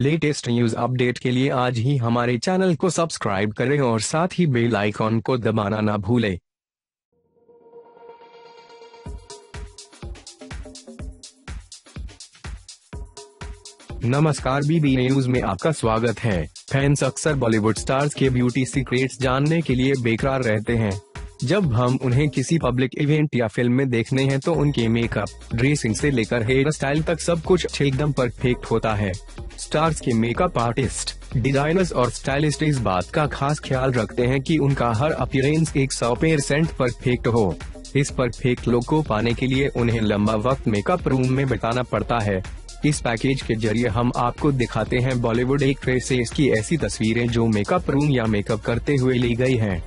Latest news update के लिए आज ही हमारे चैनल को सब्सक्राइब करें और साथ ही बेल आइकॉन को दबाना ना भूलें। नमस्कार बीबी न्यूज़ में आपका स्वागत है। फैंस अक्सर बॉलीवुड स्टार्स के ब्यूटी सीक्रेट्स जानने के लिए बेकरार रहते हैं। जब हम उन्हें किसी पब्लिक इवेंट या फ़िल्म में देखने हैं तो उनके मेकअप ड्रेसिंग से लेकर हेयर स्टाइल तक सब कुछ एकदम परफेक्ट होता है। स्टार्स के मेकअप आर्टिस्ट डिजाइनर्स और स्टाइलिस्ट इस बात का खास ख्याल रखते हैं कि उनका हर अपीयरेंस एक सौ परसेंट परफेक्ट हो इस परफेक्ट लुक को पाने के लिए उन्हें लंबा वक्त मेकअप रूम में बिताना पड़ता है इस पैकेज के ज़रिए हम आपको दिखाते हैं बॉलीवुड एक्ट्रेसेस की ऐसी तस्वीरें जो मेकअप रूम या मेकअप करते हुए ली गई हैं।